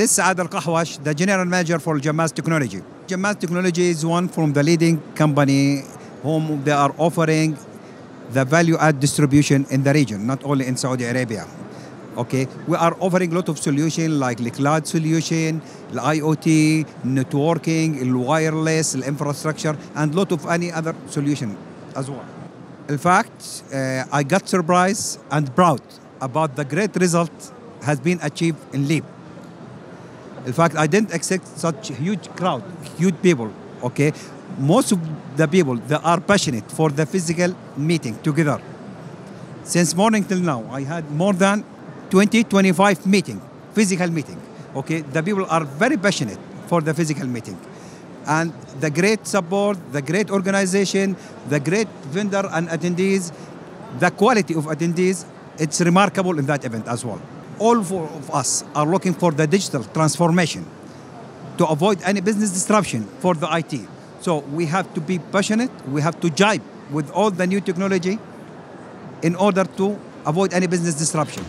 This is Saad Al Kahwash, the general manager for Jamaz Technology. Jamaz Technology is one from the leading company whom they are offering the value add distribution in the region, not only in Saudi Arabia. Okay, we are offering a lot of solution like the cloud solution, the IoT, networking, the wireless, the infrastructure, and a lot of any other solution as well. In fact, uh, I got surprised and proud about the great result has been achieved in Leap. In fact, I didn't expect such huge crowd, huge people. Okay, most of the people they are passionate for the physical meeting together. Since morning till now, I had more than 20, 25 meeting, physical meeting. Okay, the people are very passionate for the physical meeting. And the great support, the great organization, the great vendor and attendees, the quality of attendees, it's remarkable in that event as well. All of us are looking for the digital transformation to avoid any business disruption for the IT. So we have to be passionate, we have to jibe with all the new technology in order to avoid any business disruption.